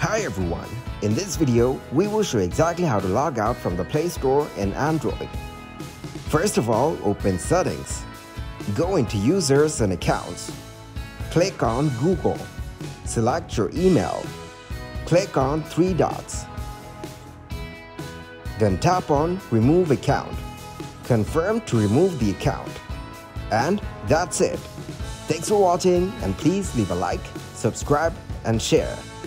Hi everyone! In this video, we will show exactly how to log out from the Play Store in Android. First of all, open Settings. Go into Users and Accounts. Click on Google. Select your email. Click on three dots. Then tap on Remove Account. Confirm to remove the account. And that's it. Thanks for watching and please leave a like, subscribe and share.